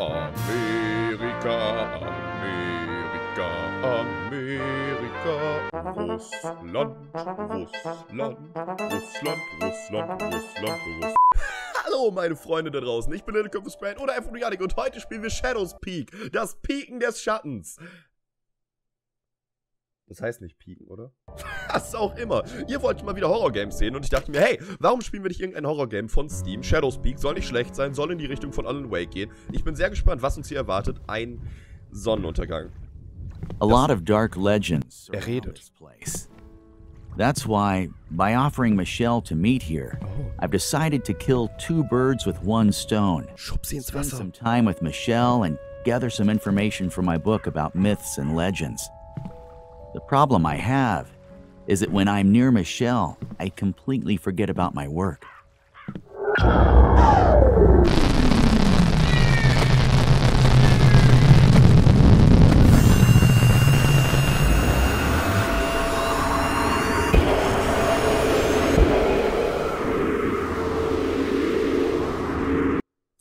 Amerika, Amerika, Amerika. Russland, Russland, Russland, Russland, Russland, Russland. Hallo meine Freunde da draußen, ich bin Little Köpfes Brain oder einfach nur und heute spielen wir Shadows Peak, das Pieken des Schattens. Das heißt nicht pieken, oder? Was auch immer. Ihr wollt mal wieder Horrorgames sehen und ich dachte mir, hey, warum spielen wir nicht irgendein Horrorgame von Steam? Shadows Peak soll nicht schlecht sein, soll in die Richtung von Alan Wake gehen. Ich bin sehr gespannt, was uns hier erwartet. Ein Sonnenuntergang. A lot of dark legends Er redet. this place. That's why, by offering Michelle to meet here, I've decided to kill two birds with one stone. Schub sie ins Spend some time with Michelle and gather some information for my book about myths and legends. The problem I have is that when I'm near Michelle, I completely forget about my work.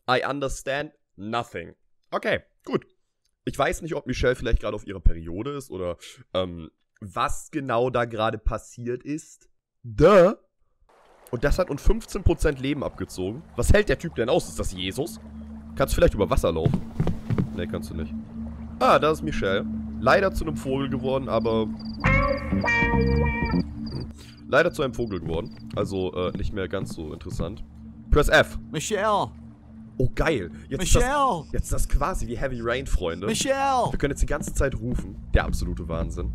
I understand nothing. Okay, gut. Ich weiß nicht, ob Michelle vielleicht gerade auf ihrer Periode ist oder ähm, was genau da gerade passiert ist. Duh. Und das hat uns 15% Leben abgezogen. Was hält der Typ denn aus? Ist das Jesus? Kannst du vielleicht über Wasser laufen? Nee, kannst du nicht. Ah, da ist Michelle. Leider zu einem Vogel geworden, aber... Leider zu einem Vogel geworden. Also äh, nicht mehr ganz so interessant. Press F. Michelle! Oh, geil. Jetzt ist, das, Michelle! jetzt ist das quasi wie Heavy Rain, Freunde. Michelle! Wir können jetzt die ganze Zeit rufen. Der absolute Wahnsinn.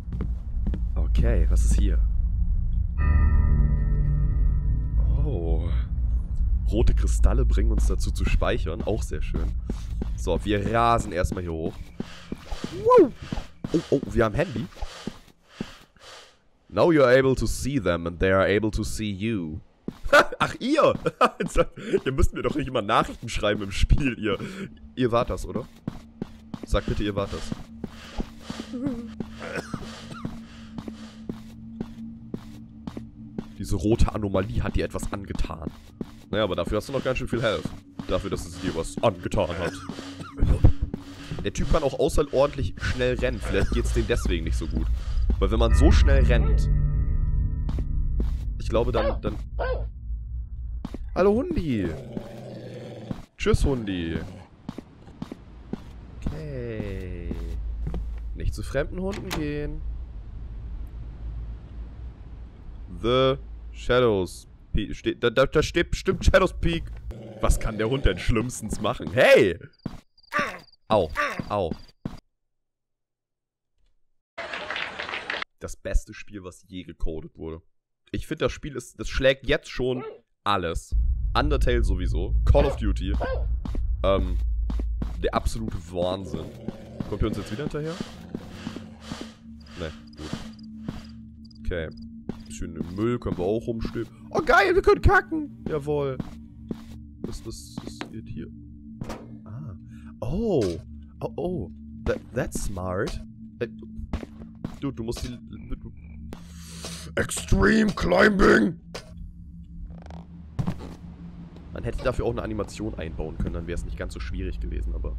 Okay, was ist hier? Oh. Rote Kristalle bringen uns dazu zu speichern. Auch sehr schön. So, wir rasen erstmal hier hoch. Wow. Oh, oh, wir haben Handy. Now you're able to see them and they are able to see you. Ach, ihr! ihr müsst mir doch nicht immer Nachrichten schreiben im Spiel, ihr. Ihr wart das, oder? Sag bitte, ihr wart das. Diese rote Anomalie hat dir etwas angetan. Naja, aber dafür hast du noch ganz schön viel Health. Dafür, dass es dir was angetan hat. Der Typ kann auch außerordentlich schnell rennen. Vielleicht geht's dem deswegen nicht so gut. Weil wenn man so schnell rennt... Ich glaube, dann... dann Hallo Hundi! Tschüss, Hundi! Okay. Nicht zu fremden Hunden gehen. The Shadows Peak. Da, da, da steht bestimmt Shadows Peak. Was kann der Hund denn schlimmstens machen? Hey! Au, au. Das beste Spiel, was je gecodet wurde. Ich finde, das Spiel ist, das schlägt jetzt schon alles. Undertale sowieso. Call of Duty. Ähm, der absolute Wahnsinn. Kommt ihr uns jetzt wieder hinterher? Ne, gut. Okay. Bisschen im Müll können wir auch rumstehen. Oh geil, wir können kacken. Jawohl. Was, was, was geht hier? Ah. Oh. Oh, oh. That, that's smart. Äh, Dude, du musst die... Extreme Climbing! Man hätte dafür auch eine Animation einbauen können, dann wäre es nicht ganz so schwierig gewesen, aber...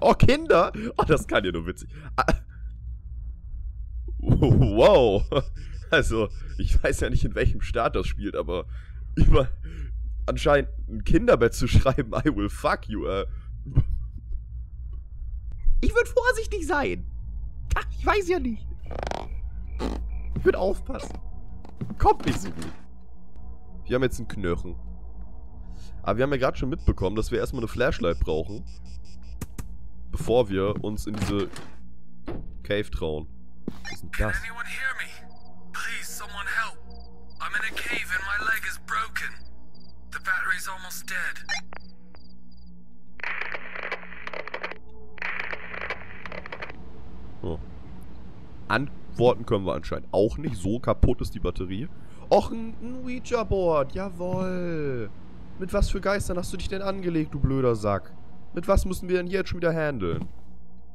Oh, Kinder! Oh, das kann ja nur witzig. Ah. Wow. Also, ich weiß ja nicht, in welchem Staat das spielt, aber über anscheinend ein Kinderbett zu schreiben, I will fuck you, äh. Ich würde vorsichtig sein. Ich weiß ja nicht. Ich würde aufpassen. Kommt nicht so gut. Wir haben jetzt einen Knöchen. Aber wir haben ja gerade schon mitbekommen, dass wir erstmal eine Flashlight brauchen. Bevor wir uns in diese Cave trauen. Was ist denn das? anyone hear me? Please, someone help. I'm in a cave and my leg is broken. The battery's almost dead. Oh. Antworten können wir anscheinend auch nicht. So kaputt ist die Batterie. Och, ein, ein Ouija-Board. Jawoll. Mit was für Geistern hast du dich denn angelegt, du blöder Sack? Mit was müssen wir denn jetzt schon wieder handeln?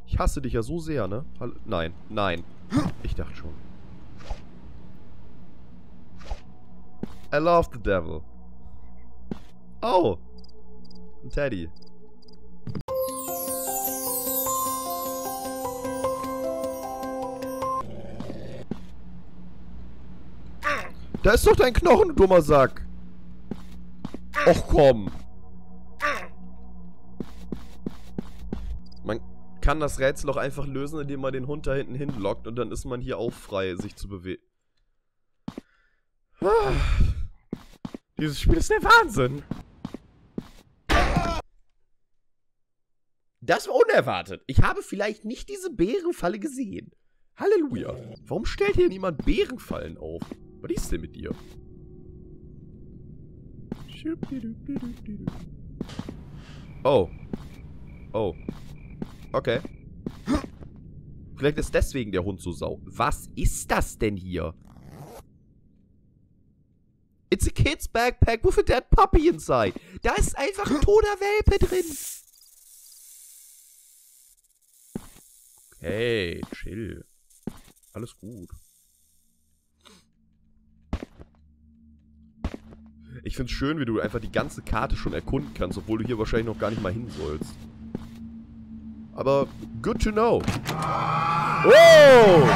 Ich hasse dich ja so sehr, ne? Hallo? Nein, nein. Ich dachte schon. I love the devil. Oh! Ein Teddy. Da ist doch dein Knochen, du dummer Sack. Och komm. Man kann das Rätsel auch einfach lösen, indem man den Hund da hinten hinlockt und dann ist man hier auch frei, sich zu bewegen. Dieses Spiel ist der Wahnsinn. Das war unerwartet. Ich habe vielleicht nicht diese Bärenfalle gesehen. Halleluja. Warum stellt hier niemand Bärenfallen auf? Was ist denn mit dir? Oh. Oh. Okay. Vielleicht ist deswegen der Hund so sau. Was ist das denn hier? It's a kid's backpack with a dead puppy inside. Da ist einfach ein toter Welpe drin. Okay, chill. Alles gut. Ich find's schön, wie du einfach die ganze Karte schon erkunden kannst, obwohl du hier wahrscheinlich noch gar nicht mal hin sollst. Aber good to know. Oh!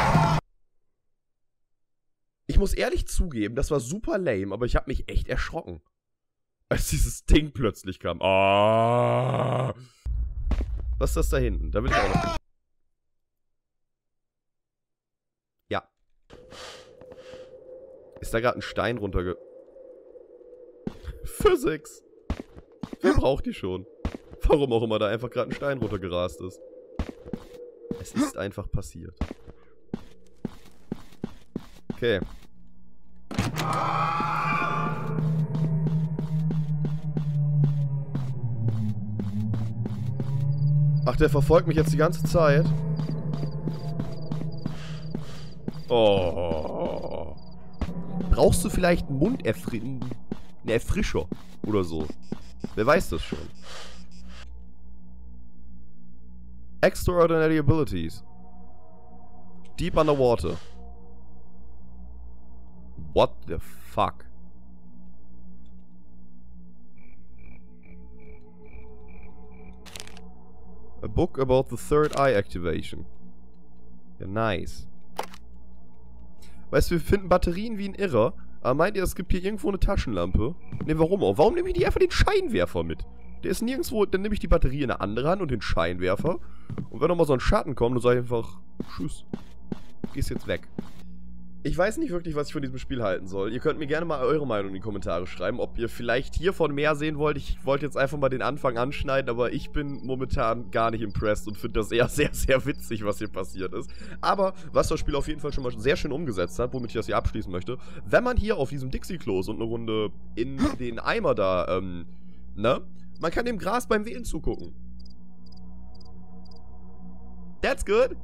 Ich muss ehrlich zugeben, das war super lame, aber ich habe mich echt erschrocken. Als dieses Ding plötzlich kam. Ah! Was ist das da hinten? Da will ich auch noch. Ja. Ist da gerade ein Stein runterge... Physics. Wer braucht die schon? Warum auch immer da einfach gerade ein Stein runtergerast ist. Es ist einfach passiert. Okay. Ach, der verfolgt mich jetzt die ganze Zeit. Oh. Brauchst du vielleicht einen Munderfri einen Erfrischer oder so? Wer weiß das schon? Extraordinary abilities. Deep underwater. What the fuck? A book about the third eye activation. Ja, nice. Weißt du, wir finden Batterien wie ein Irrer. Aber meint ihr, es gibt hier irgendwo eine Taschenlampe? Ne, warum auch? Warum nehme ich nicht einfach den Scheinwerfer mit? Der ist nirgendwo, dann nehme ich die Batterie in eine andere Hand und den Scheinwerfer. Und wenn nochmal so ein Schatten kommt, dann sage ich einfach, tschüss. Gehst jetzt weg. Ich weiß nicht wirklich, was ich von diesem Spiel halten soll. Ihr könnt mir gerne mal eure Meinung in die Kommentare schreiben, ob ihr vielleicht hiervon mehr sehen wollt. Ich wollte jetzt einfach mal den Anfang anschneiden, aber ich bin momentan gar nicht impressed und finde das eher sehr, sehr witzig, was hier passiert ist. Aber was das Spiel auf jeden Fall schon mal sehr schön umgesetzt hat, womit ich das hier abschließen möchte, wenn man hier auf diesem Dixie-Klo und eine Runde in den Eimer da, ähm, ne? Man kann dem Gras beim Wählen zugucken. That's good.